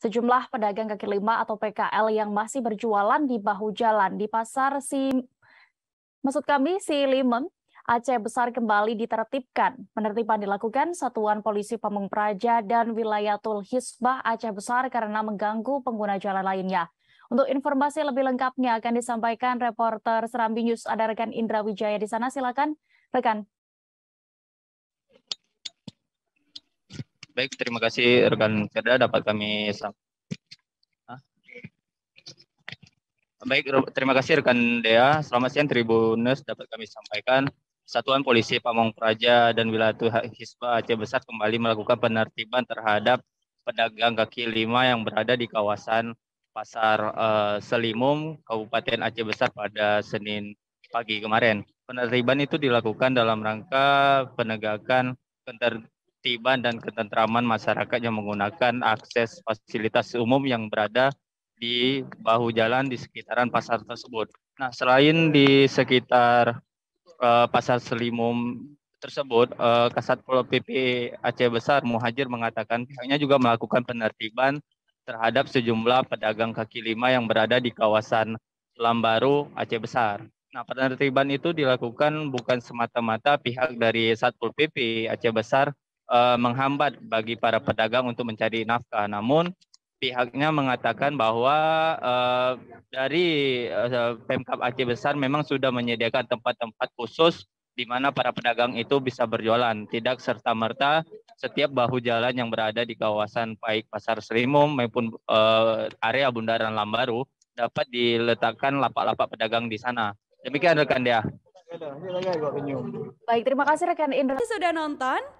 Sejumlah pedagang kaki lima atau PKL yang masih berjualan di bahu jalan di pasar si maksud kami si Limem Aceh Besar kembali ditertibkan. Penertiban dilakukan Satuan Polisi Pamung Praja dan Wilayatul Hisbah Aceh Besar karena mengganggu pengguna jalan lainnya. Untuk informasi lebih lengkapnya akan disampaikan reporter Serambi News ada rekan Indra Wijaya di sana. Silakan rekan. Baik, terima kasih rekan Cerda dapat kami Baik, terima kasih rekan Dea. Selamat siang Tribunus dapat kami sampaikan. Satuan Polisi Pamong Praja dan Wilayah Hisba Aceh Besar kembali melakukan penertiban terhadap pedagang kaki lima yang berada di kawasan Pasar uh, Selimum, Kabupaten Aceh Besar pada Senin pagi kemarin. Penertiban itu dilakukan dalam rangka penegakan ketertiban dan ketentraman masyarakat yang menggunakan akses fasilitas umum yang berada di bahu jalan di sekitaran pasar tersebut. Nah, selain di sekitar uh, pasar Selimum tersebut, uh, Kasat Pol PP Aceh Besar Muhajir mengatakan pihaknya juga melakukan penertiban terhadap sejumlah pedagang kaki lima yang berada di kawasan Lambaru, Aceh Besar. Nah, penertiban itu dilakukan bukan semata-mata pihak dari Satpol PP Aceh Besar uh, menghambat bagi para pedagang untuk mencari nafkah. Namun pihaknya mengatakan bahwa uh, dari uh, Pemkap Aceh Besar memang sudah menyediakan tempat-tempat khusus di mana para pedagang itu bisa berjualan, tidak serta-merta setiap bahu jalan yang berada di kawasan baik Pasar Selimum maupun uh, area Bundaran Lambaru dapat diletakkan lapak-lapak pedagang di sana. Demikian rekan dia. Baik, terima kasih rekan Indra. Sudah nonton?